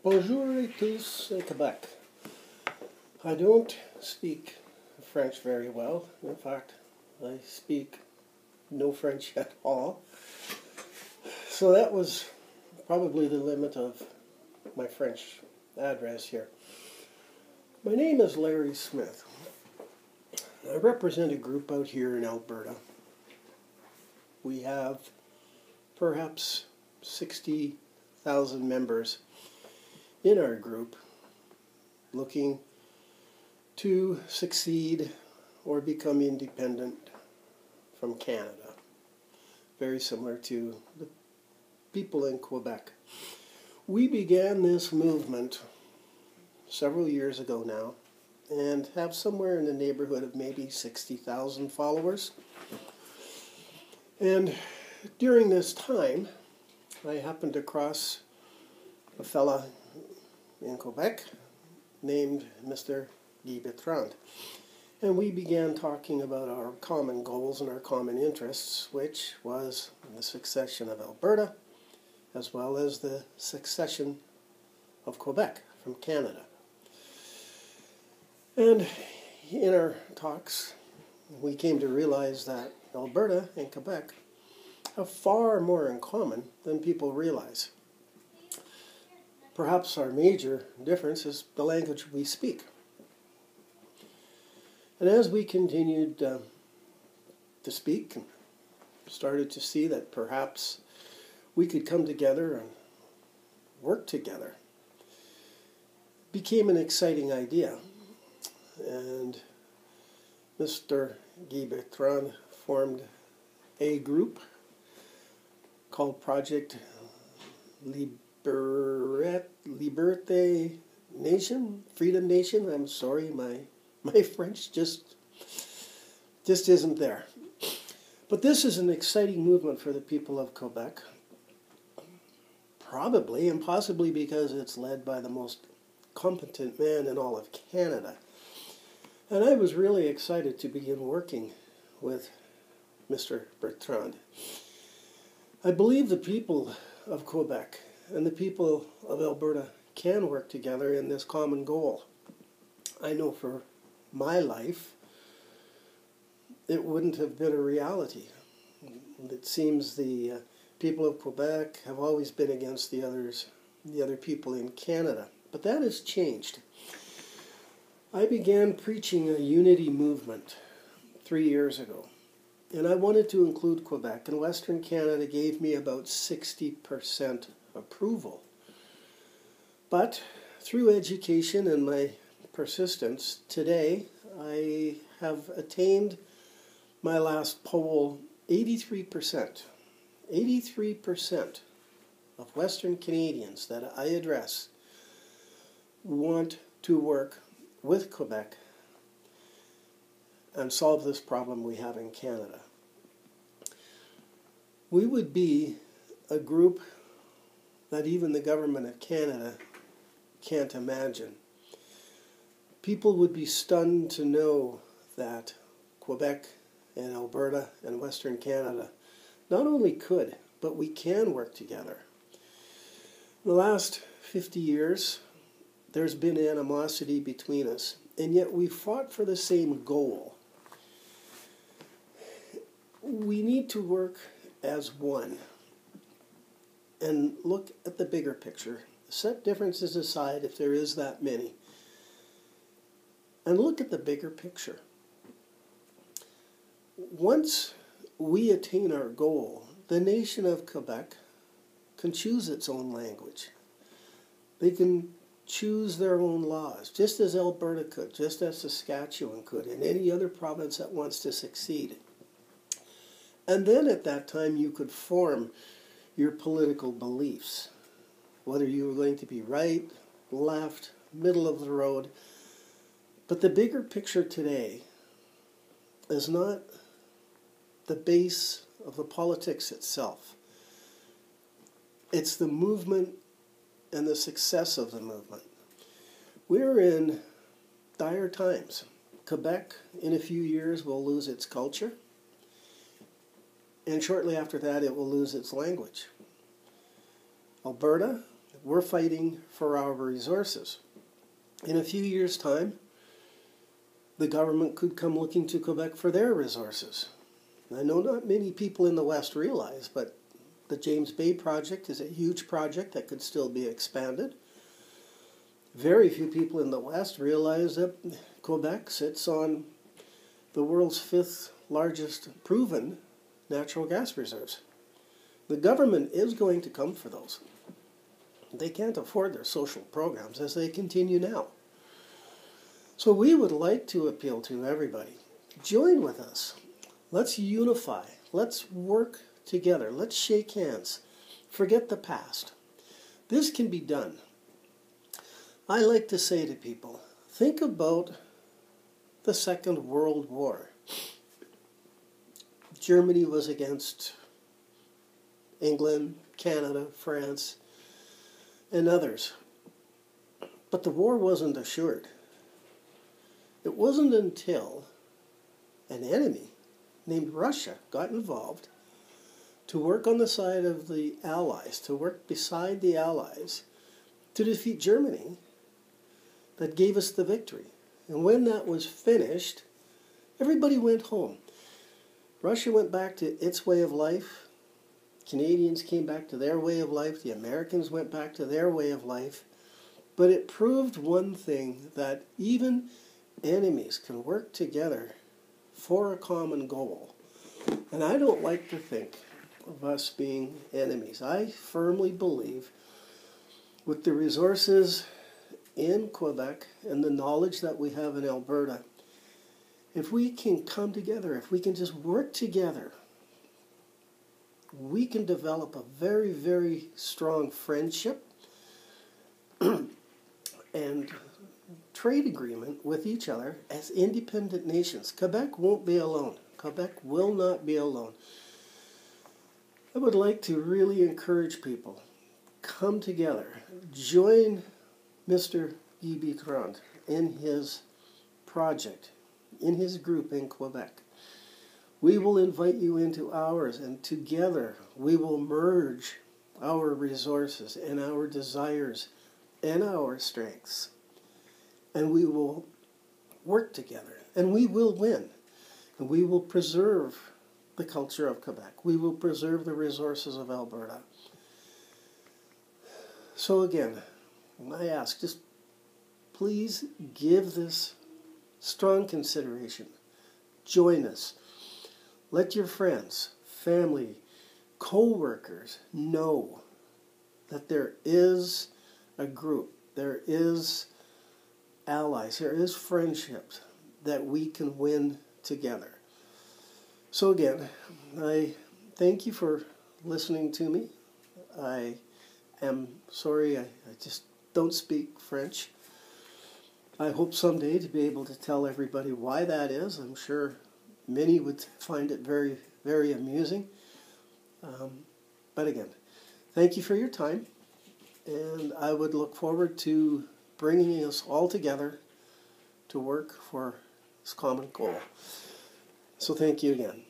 Bonjour tous Quebec. I don't speak French very well. In fact, I speak no French at all. So that was probably the limit of my French address here. My name is Larry Smith. I represent a group out here in Alberta. We have perhaps 60,000 members in our group looking to succeed or become independent from Canada. Very similar to the people in Quebec. We began this movement several years ago now and have somewhere in the neighborhood of maybe 60,000 followers. And during this time, I happened across a fella in Quebec named Mr. Guy Bertrand. And we began talking about our common goals and our common interests, which was the succession of Alberta as well as the succession of Quebec from Canada. And in our talks, we came to realize that Alberta and Quebec have far more in common than people realize. Perhaps our major difference is the language we speak. And as we continued uh, to speak and started to see that perhaps we could come together and work together, became an exciting idea. And Mr. Guy Bertrand formed a group called Project Liberet, Liberté Nation, Freedom Nation. I'm sorry, my my French just just isn't there. But this is an exciting movement for the people of Quebec. Probably and possibly because it's led by the most competent man in all of Canada. And I was really excited to begin working with Mr. Bertrand. I believe the people of Quebec and the people of Alberta can work together in this common goal. I know for my life, it wouldn't have been a reality. It seems the uh, people of Quebec have always been against the others, the other people in Canada, but that has changed. I began preaching a unity movement three years ago, and I wanted to include Quebec, and Western Canada gave me about 60% approval. But through education and my persistence, today I have attained my last poll 83%. 83% of Western Canadians that I address want to work with Quebec and solve this problem we have in Canada. We would be a group that even the government of Canada can't imagine. People would be stunned to know that Quebec and Alberta and Western Canada not only could, but we can work together. In the last 50 years, there's been animosity between us, and yet we fought for the same goal. We need to work as one and look at the bigger picture. Set differences aside if there is that many. And look at the bigger picture. Once we attain our goal, the nation of Quebec can choose its own language. They can choose their own laws, just as Alberta could, just as Saskatchewan could, and any other province that wants to succeed. And then at that time, you could form your political beliefs, whether you were going to be right, left, middle of the road. But the bigger picture today is not the base of the politics itself. It's the movement and the success of the movement. We're in dire times. Quebec, in a few years, will lose its culture and shortly after that it will lose its language. Alberta we're fighting for our resources. In a few years' time, the government could come looking to Quebec for their resources. I know not many people in the West realize, but the James Bay project is a huge project that could still be expanded. Very few people in the West realize that Quebec sits on the world's fifth largest proven natural gas reserves. The government is going to come for those. They can't afford their social programs as they continue now. So we would like to appeal to everybody. Join with us. Let's unify. Let's work together. Let's shake hands. Forget the past. This can be done. I like to say to people think about the Second World War. Germany was against England, Canada, France, and others. But the war wasn't assured. It wasn't until an enemy named Russia got involved to work on the side of the Allies, to work beside the Allies, to defeat Germany, that gave us the victory. And when that was finished, everybody went home. Russia went back to its way of life. Canadians came back to their way of life. The Americans went back to their way of life. But it proved one thing that even enemies can work together for a common goal. And I don't like to think of us being enemies. I firmly believe with the resources in Quebec and the knowledge that we have in Alberta, if we can come together, if we can just work together, we can develop a very, very strong friendship and trade agreement with each other as independent nations. Quebec won't be alone. Quebec will not be alone. I would like to really encourage people come together, join Mr. Guy Bertrand in his project, in his group in Quebec. We will invite you into ours, and together we will merge our resources and our desires and our strengths. And we will work together, and we will win. And we will preserve the culture of Quebec. We will preserve the resources of Alberta. So, again, I ask just please give this strong consideration. Join us. Let your friends, family, co workers know that there is a group, there is allies, there is friendships that we can win together. So, again, I thank you for listening to me. I am sorry, I, I just don't speak French. I hope someday to be able to tell everybody why that is. I'm sure many would find it very, very amusing. Um, but again, thank you for your time, and I would look forward to bringing us all together to work for this common goal. So thank you again.